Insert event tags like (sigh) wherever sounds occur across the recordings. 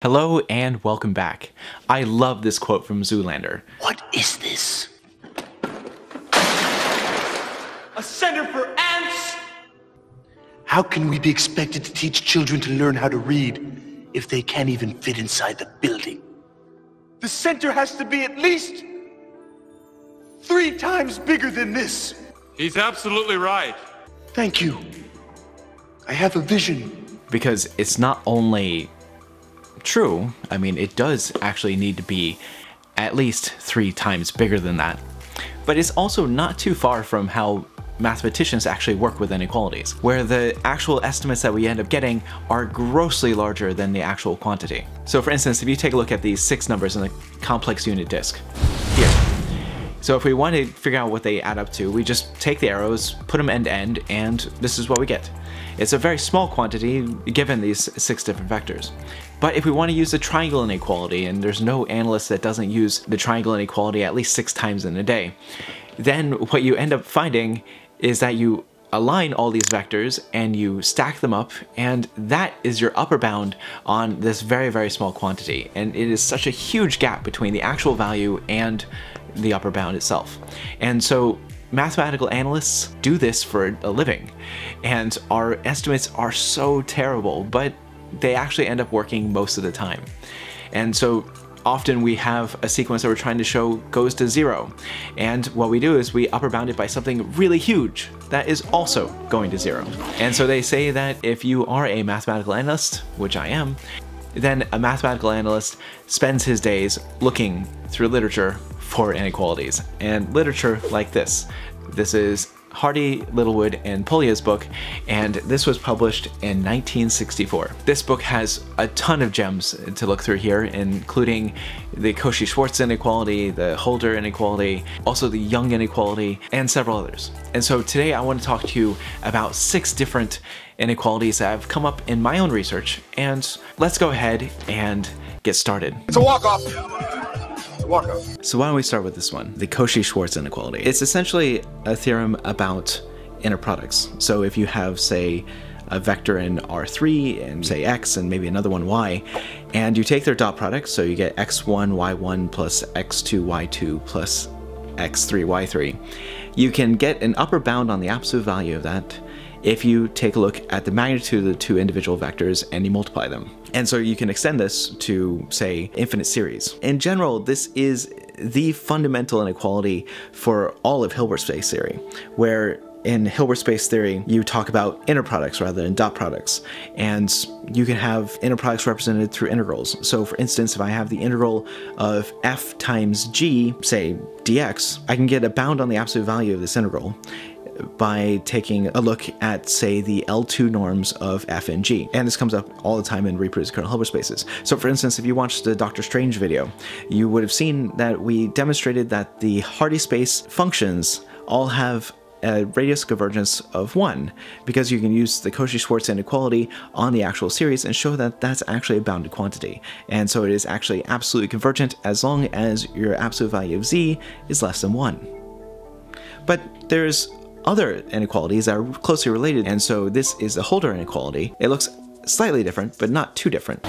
Hello and welcome back. I love this quote from Zoolander. What is this? A center for ants? How can we be expected to teach children to learn how to read if they can't even fit inside the building? The center has to be at least three times bigger than this. He's absolutely right. Thank you. I have a vision. Because it's not only true, I mean, it does actually need to be at least three times bigger than that. But it's also not too far from how mathematicians actually work with inequalities, where the actual estimates that we end up getting are grossly larger than the actual quantity. So for instance, if you take a look at these six numbers in the complex unit disk, here. So if we want to figure out what they add up to, we just take the arrows, put them end to end, and this is what we get. It's a very small quantity given these six different vectors. But if we want to use the triangle inequality, and there's no analyst that doesn't use the triangle inequality at least six times in a day, then what you end up finding is that you align all these vectors and you stack them up and that is your upper bound on this very very small quantity and it is such a huge gap between the actual value and the upper bound itself and so mathematical analysts do this for a living and our estimates are so terrible but they actually end up working most of the time and so often we have a sequence that we're trying to show goes to zero. And what we do is we upper bound it by something really huge that is also going to zero. And so they say that if you are a mathematical analyst, which I am, then a mathematical analyst spends his days looking through literature for inequalities. And literature like this. This is Hardy, Littlewood, and Polya's book, and this was published in 1964. This book has a ton of gems to look through here, including the Cauchy-Schwarz inequality, the Holder inequality, also the Young inequality, and several others. And so today I want to talk to you about six different inequalities that have come up in my own research, and let's go ahead and get started. It's a walk-off. So why don't we start with this one, the Cauchy-Schwarz inequality. It's essentially a theorem about inner products. So if you have, say, a vector in R3 and say x and maybe another one y, and you take their dot product, so you get x1, y1 plus x2, y2 plus x3, y3, you can get an upper bound on the absolute value of that if you take a look at the magnitude of the two individual vectors and you multiply them. And so you can extend this to, say, infinite series. In general, this is the fundamental inequality for all of Hilbert space theory, where in Hilbert space theory, you talk about inner products rather than dot products, and you can have inner products represented through integrals. So for instance, if I have the integral of f times g, say dx, I can get a bound on the absolute value of this integral, by taking a look at, say, the L2 norms of f and g. And this comes up all the time in reproducing kernel Hilbert spaces. So for instance, if you watched the Doctor Strange video, you would have seen that we demonstrated that the Hardy space functions all have a radius convergence of 1 because you can use the Cauchy-Schwarz inequality on the actual series and show that that's actually a bounded quantity. And so it is actually absolutely convergent as long as your absolute value of z is less than 1. But there's other inequalities that are closely related, and so this is the Holder inequality. It looks slightly different, but not too different.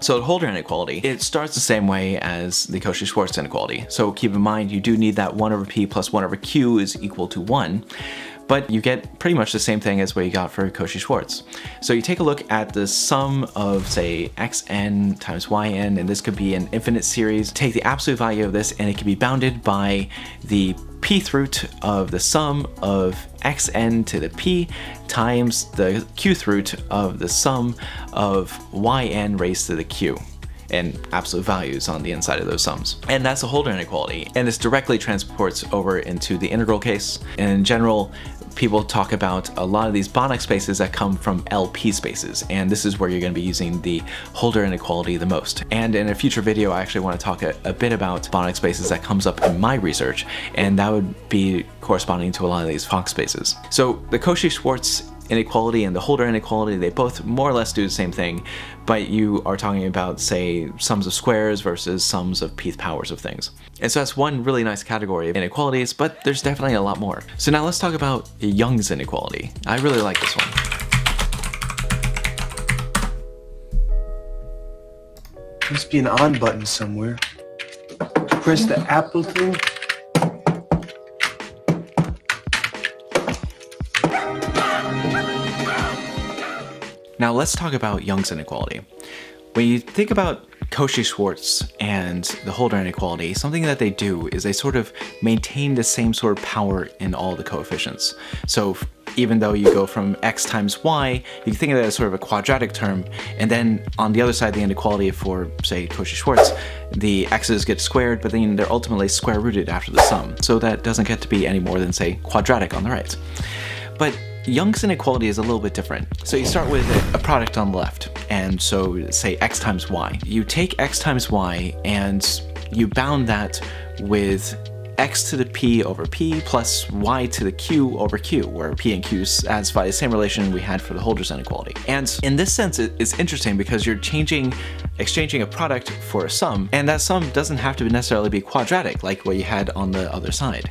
So the Holder inequality, it starts the same way as the Cauchy-Schwarz inequality. So keep in mind, you do need that 1 over p plus 1 over q is equal to 1 but you get pretty much the same thing as what you got for Cauchy-Schwarz. So you take a look at the sum of say xn times yn, and this could be an infinite series. Take the absolute value of this and it can be bounded by the pth root of the sum of xn to the p times the qth root of the sum of yn raised to the q and absolute values on the inside of those sums. And that's a Holder inequality. And this directly transports over into the integral case. And in general, people talk about a lot of these Banach spaces that come from LP spaces, and this is where you're going to be using the Holder inequality the most. And in a future video, I actually want to talk a, a bit about Banach spaces that comes up in my research, and that would be corresponding to a lot of these Fock spaces. So the Cauchy-Schwarz inequality and the Holder inequality, they both more or less do the same thing, but you are talking about, say, sums of squares versus sums of pth powers of things. And so that's one really nice category of inequalities, but there's definitely a lot more. So now let's talk about Young's inequality. I really like this one. Must be an on button somewhere. Press the apple thing. Now let's talk about Young's inequality. When you think about Cauchy Schwarz and the Holder inequality, something that they do is they sort of maintain the same sort of power in all the coefficients. So even though you go from x times y, you can think of it as sort of a quadratic term, and then on the other side, the inequality for, say, Cauchy Schwarz, the x's get squared, but then they're ultimately square rooted after the sum. So that doesn't get to be any more than, say, quadratic on the right. But Young's inequality is a little bit different. So you start with a, product on the left, and so say x times y. You take x times y and you bound that with x to the p over p plus y to the q over q, where p and q satisfy the same relation we had for the Holder's inequality. And in this sense, it's interesting because you're changing, exchanging a product for a sum, and that sum doesn't have to necessarily be quadratic like what you had on the other side.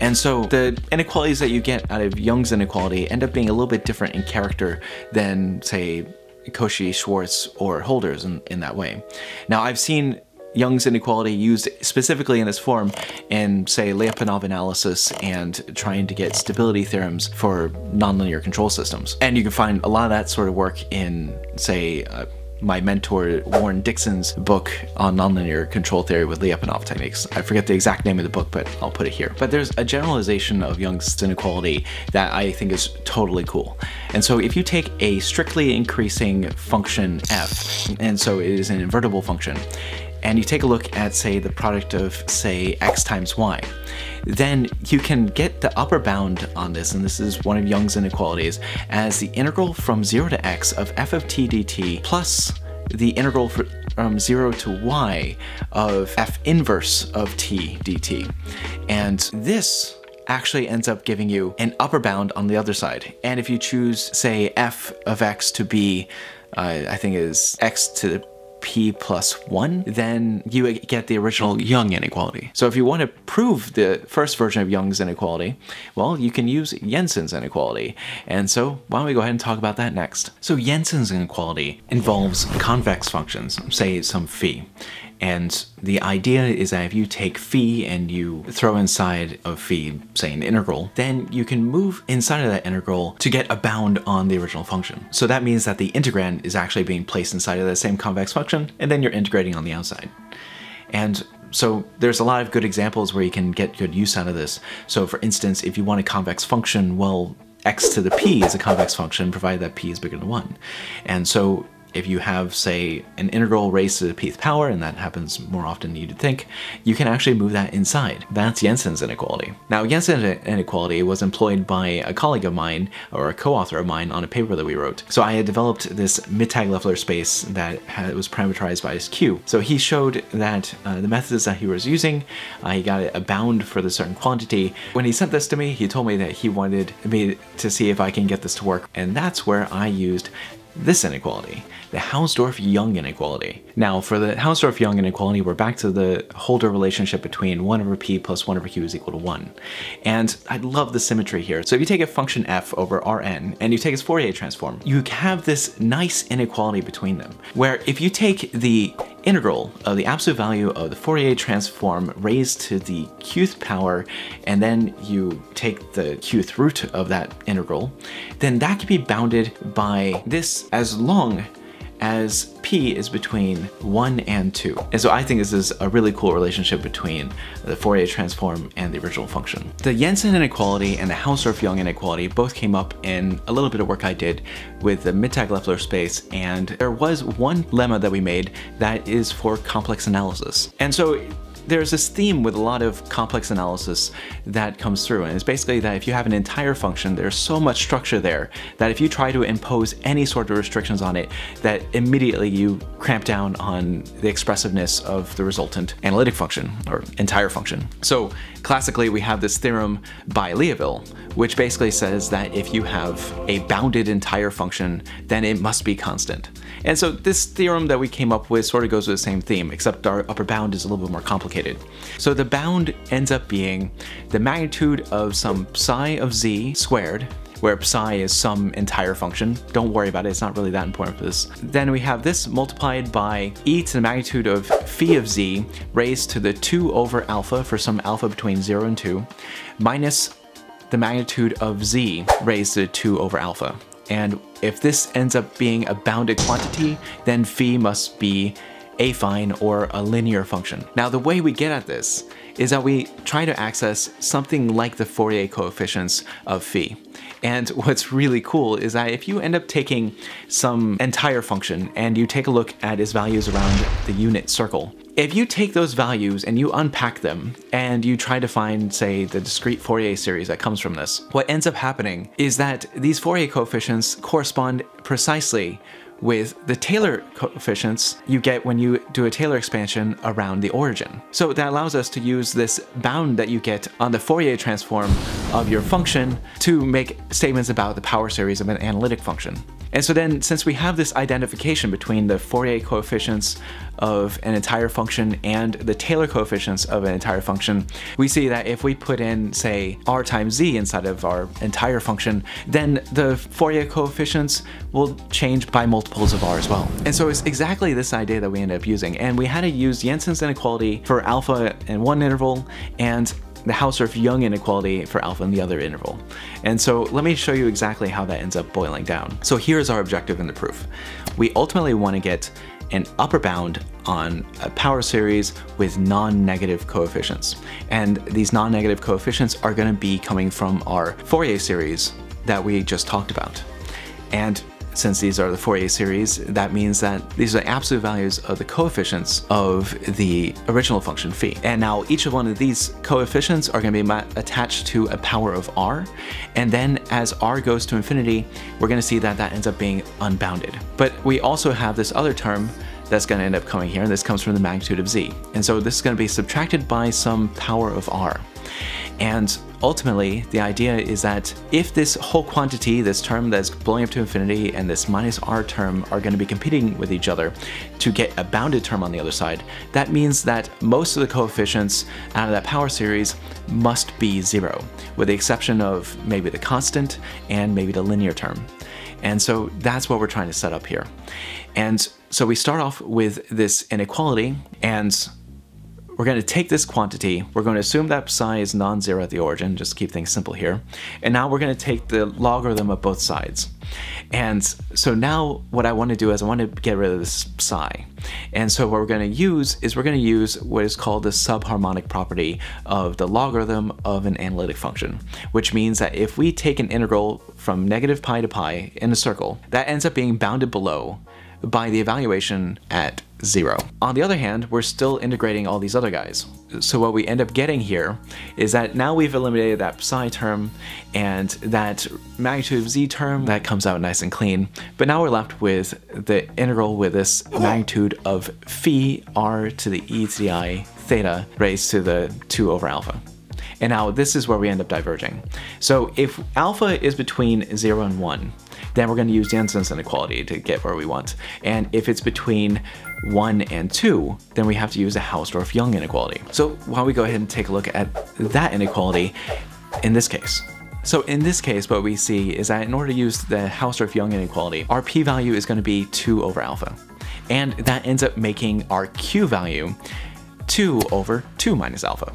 And so the inequalities that you get out of Young's inequality end up being a little bit different in character than, say, Cauchy, Schwarz, or Holder's in, in that way. Now, I've seen Young's inequality used specifically in this form in, say, Lyapunov analysis and trying to get stability theorems for nonlinear control systems. And you can find a lot of that sort of work in, say, uh, my mentor Warren Dixon's book on nonlinear control theory with Lyapunov techniques. I forget the exact name of the book, but I'll put it here. But there's a generalization of Young's inequality that I think is totally cool. And so if you take a strictly increasing function f, and so it is an invertible function, and you take a look at, say, the product of, say, x times y, then you can get the upper bound on this, and this is one of Young's inequalities, as the integral from 0 to x of f of t dt plus the integral from 0 to y of f inverse of t dt. And this actually ends up giving you an upper bound on the other side. And if you choose, say, f of x to be, uh, I think is x to the p plus 1, then you get the original Young inequality. So if you want to prove the first version of Young's inequality, well, you can use Jensen's inequality. And so why don't we go ahead and talk about that next. So Jensen's inequality involves convex functions, say some phi. And the idea is that if you take phi and you throw inside of phi, say an integral, then you can move inside of that integral to get a bound on the original function. So that means that the integrand is actually being placed inside of that same convex function, and then you're integrating on the outside. And so there's a lot of good examples where you can get good use out of this. So for instance, if you want a convex function, well, x to the p is a convex function provided that p is bigger than 1. And so if you have, say, an integral raised to the pth power, and that happens more often than you'd think, you can actually move that inside. That's Jensen's inequality. Now, Jensen's inequality was employed by a colleague of mine, or a co-author of mine, on a paper that we wrote. So I had developed this Mittag-Leffler space that had, was parameterized by his Q. So he showed that uh, the methods that he was using, uh, he got a bound for the certain quantity. When he sent this to me, he told me that he wanted me to see if I can get this to work, and that's where I used this inequality, the Hausdorff-Young inequality. Now, for the Hausdorff-Young inequality, we're back to the Holder relationship between 1 over p plus 1 over q is equal to 1. And I love the symmetry here. So if you take a function f over Rn and you take its Fourier transform, you have this nice inequality between them, where if you take the integral of the absolute value of the Fourier transform raised to the qth power, and then you take the qth root of that integral, then that can be bounded by this as long as p is between 1 and 2. And so I think this is a really cool relationship between the Fourier transform and the original function. The Jensen inequality and the Hausdorff-Young inequality both came up in a little bit of work I did with the Mittag-Leffler space, and there was one lemma that we made that is for complex analysis. And so there's this theme with a lot of complex analysis that comes through, and it's basically that if you have an entire function, there's so much structure there that if you try to impose any sort of restrictions on it, that immediately you cramp down on the expressiveness of the resultant analytic function, or entire function. So classically, we have this theorem by Liouville, which basically says that if you have a bounded entire function, then it must be constant. And so this theorem that we came up with sort of goes with the same theme, except our upper bound is a little bit more complicated. So the bound ends up being the magnitude of some psi of z squared where psi is some entire function. Don't worry about it, it's not really that important for this. Then we have this multiplied by e to the magnitude of phi of z raised to the 2 over alpha for some alpha between 0 and 2, minus the magnitude of z raised to 2 over alpha. And if this ends up being a bounded quantity, then phi must be affine or a linear function. Now the way we get at this is that we try to access something like the Fourier coefficients of phi. And (laughs) what's really cool is that if you end up taking some entire function and you take a look at its values around the unit circle, if you take those values and you unpack them and you try to find, say, the discrete Fourier series that comes from this, what ends up happening is that these Fourier coefficients correspond precisely with the Taylor coefficients you get when you do a Taylor expansion around the origin. So that allows us to use this bound that you get on the Fourier transform of your function to make statements about the power series of an analytic function. And so then, since we have this identification between the Fourier coefficients of an entire function and the Taylor coefficients of an entire function, we see that if we put in, say, r times z inside of our entire function, then the Fourier coefficients will change by multiples of r as well. And so it's exactly this idea that we end up using. And we had to use Jensen's inequality for alpha in one interval and the Hausdorff-Young inequality for alpha in the other interval. And so let me show you exactly how that ends up boiling down. So here's our objective in the proof. We ultimately want to get an upper bound on a power series with non-negative coefficients. And these non-negative coefficients are going to be coming from our Fourier series that we just talked about. And since these are the Fourier series, that means that these are the absolute values of the coefficients of the original function phi. And now each of one of these coefficients are going to be attached to a power of r, and then as r goes to infinity, we're going to see that that ends up being unbounded. But we also have this other term that's going to end up coming here, and this comes from the magnitude of z. And so this is going to be subtracted by some power of r. And ultimately, the idea is that if this whole quantity, this term that's blowing up to infinity, and this minus r term are going to be competing with each other to get a bounded term on the other side, that means that most of the coefficients out of that power series must be zero, with the exception of maybe the constant and maybe the linear term. And so that's what we're trying to set up here. And so we start off with this inequality, and we're going to take this quantity, we're going to assume that psi is non-zero at the origin, just keep things simple here, and now we're going to take the logarithm of both sides. And so now what I want to do is I want to get rid of this psi. And so what we're going to use is we're going to use what is called the subharmonic property of the logarithm of an analytic function, which means that if we take an integral from negative pi to pi in a circle, that ends up being bounded below by the evaluation at zero. On the other hand, we're still integrating all these other guys. So what we end up getting here is that now we've eliminated that psi term and that magnitude of z term, that comes out nice and clean. But now we're left with the integral with this magnitude of phi r to the e to the i theta raised to the 2 over alpha. And now this is where we end up diverging. So if alpha is between 0 and 1, then we're going to use Jensen's inequality to get where we want. And if it's between 1 and 2, then we have to use a Hausdorff-Young inequality. So why don't we go ahead and take a look at that inequality in this case. So in this case, what we see is that in order to use the Hausdorff-Young inequality, our p-value is going to be 2 over alpha. And that ends up making our q value 2 over 2 minus alpha.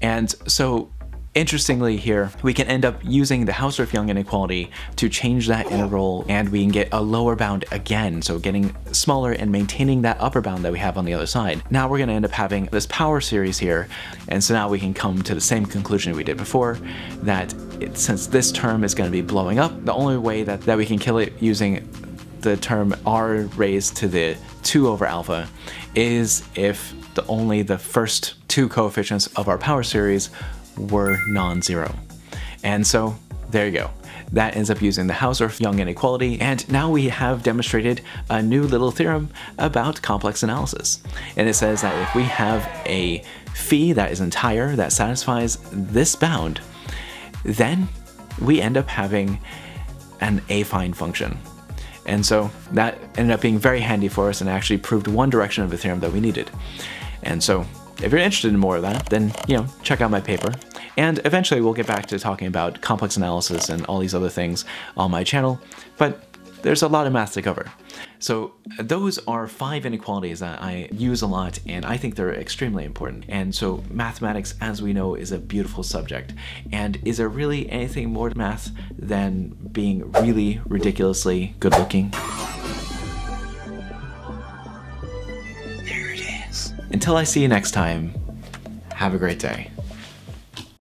And so Interestingly here, we can end up using the Hausdorff-Young inequality to change that integral and we can get a lower bound again, so getting smaller and maintaining that upper bound that we have on the other side. Now we're going to end up having this power series here, and so now we can come to the same conclusion we did before, that it, since this term is going to be blowing up, the only way that, that we can kill it using the term r raised to the 2 over alpha is if the only the first two coefficients of our power series were non-zero. And so there you go. That ends up using the Hausdorff-Young inequality, and now we have demonstrated a new little theorem about complex analysis. And it says that if we have a phi that is entire that satisfies this bound, then we end up having an affine function. And so that ended up being very handy for us and actually proved one direction of the theorem that we needed. And so if you're interested in more of that, then, you know, check out my paper. And eventually we'll get back to talking about complex analysis and all these other things on my channel, but there's a lot of math to cover. So those are five inequalities that I use a lot and I think they're extremely important. And so mathematics, as we know, is a beautiful subject. And is there really anything more to math than being really ridiculously good looking? There it is. Until I see you next time, have a great day.